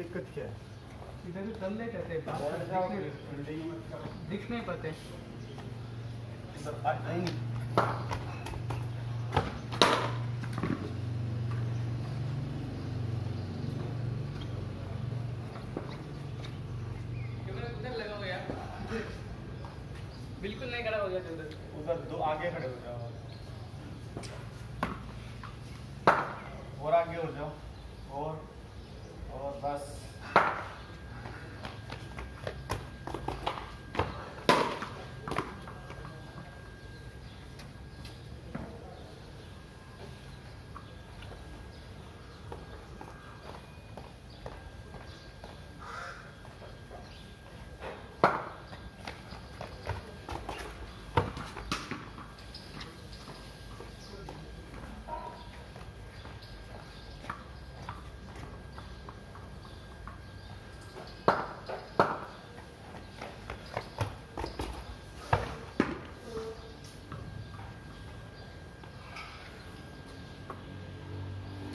दिक्कत क्या है? इधर से चल लेते थे। दिख नहीं पाते। हो बिल्कुल नहीं खड़ा हो गया उधर उधर दो आगे खड़े हो जाओ।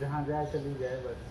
जहाँ जाए चली जाए बस।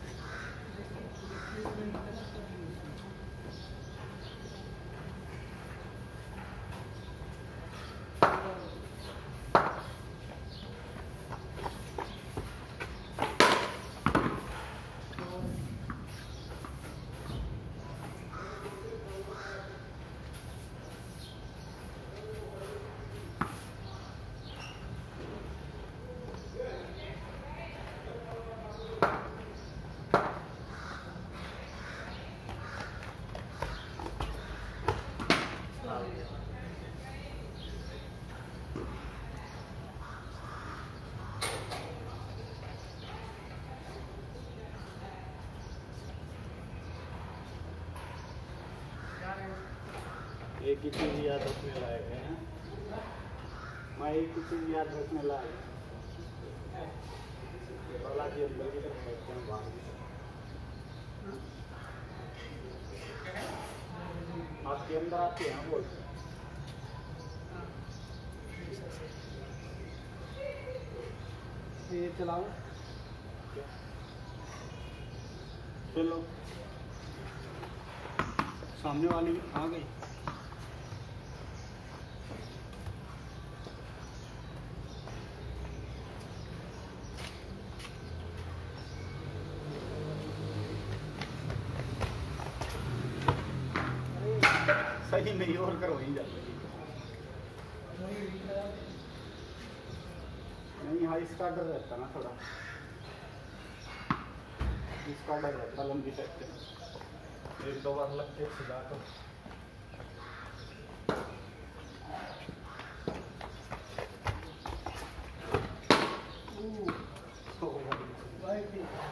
ही चीज़ याद रखने लायक है मैं एक ही चीज़ याद रखने लायक आपके अंदर आते हैं, बोल। ये चलाओ। चलो। सामने वाली आ गई। सही नहीं और कर वहीं जा नहीं हाँ इसका डर रहता ना थोड़ा। इसका डर रहता लंबी सकते एक दो बार लगते सीधा तो वो लाइन गाल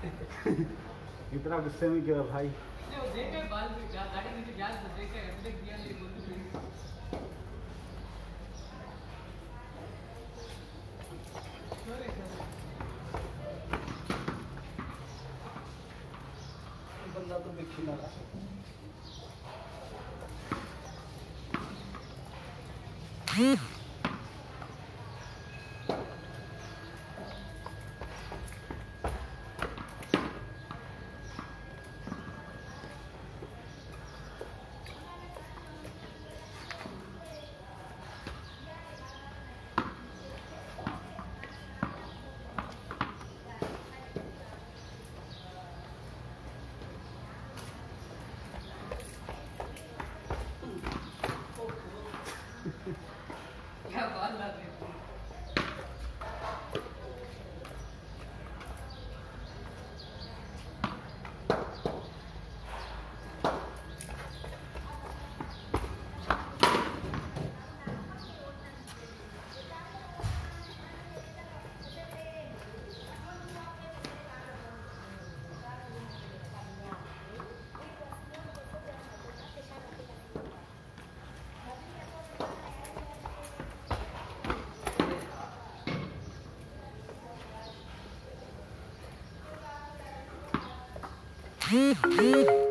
इतना गुस्से में क्यों भाई? नहीं वो देख के बाल Mm-hmm.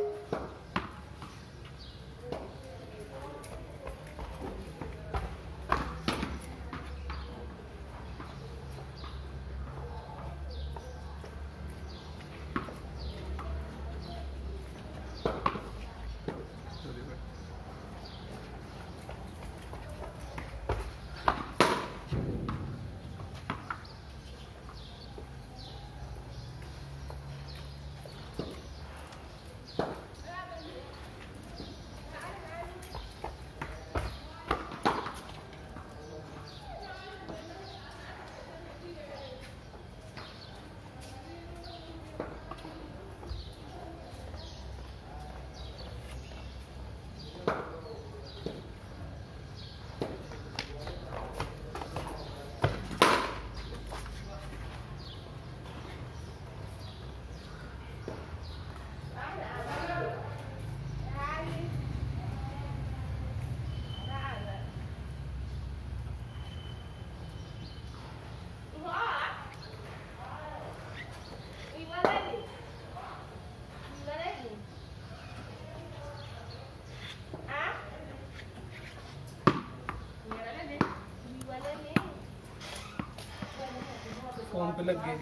लग गए।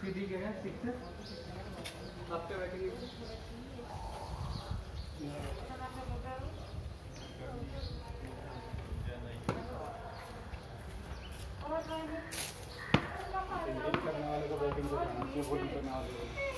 सीधी क्या है? सिक्स आप बैठेंगे सिंगिंग करने वाले को